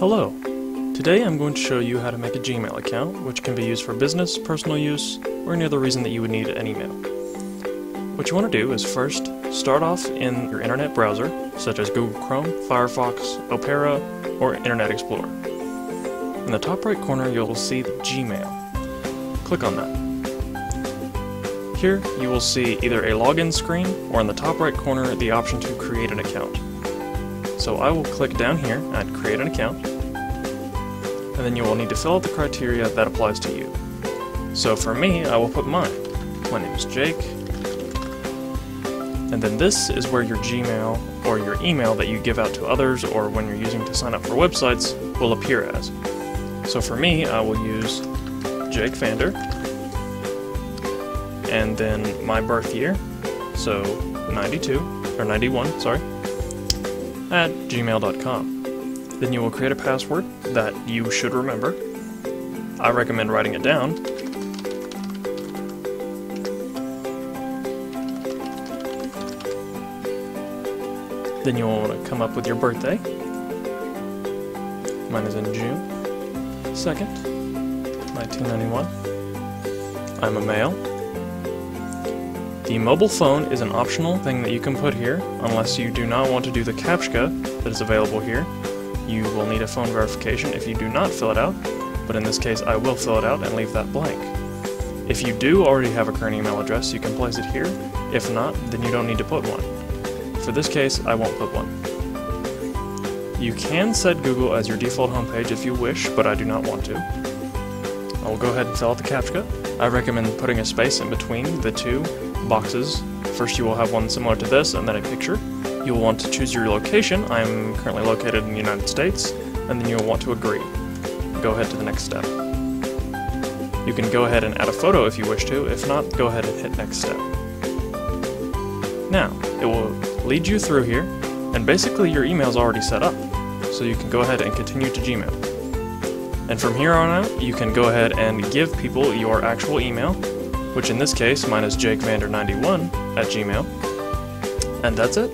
Hello! Today I'm going to show you how to make a Gmail account, which can be used for business, personal use, or any other reason that you would need an email. What you want to do is first start off in your internet browser, such as Google Chrome, Firefox, Opera, or Internet Explorer. In the top right corner you'll see the Gmail. Click on that. Here you will see either a login screen or in the top right corner the option to create an account. So I will click down here and create an account and then you will need to fill out the criteria that applies to you. So for me, I will put mine. My name is Jake. And then this is where your Gmail or your email that you give out to others or when you're using to sign up for websites will appear as. So for me, I will use Jake Vander and then my birth year, so 92 or 91, sorry, at gmail.com. Then you will create a password that you should remember. I recommend writing it down. Then you'll want to come up with your birthday. Mine is in June 2nd, 1991. I'm a male. The mobile phone is an optional thing that you can put here, unless you do not want to do the CAPTCHA that is available here you will need a phone verification if you do not fill it out, but in this case I will fill it out and leave that blank. If you do already have a current email address, you can place it here. If not, then you don't need to put one. For this case, I won't put one. You can set Google as your default homepage if you wish, but I do not want to. I will go ahead and fill out the CAPTCHA. I recommend putting a space in between the two boxes. First you will have one similar to this, and then a picture. You'll want to choose your location. I'm currently located in the United States, and then you'll want to agree. Go ahead to the next step. You can go ahead and add a photo if you wish to. If not, go ahead and hit next step. Now, it will lead you through here, and basically your email is already set up, so you can go ahead and continue to Gmail. And from here on out, you can go ahead and give people your actual email, which in this case, mine is jakevander91 at gmail. And that's it.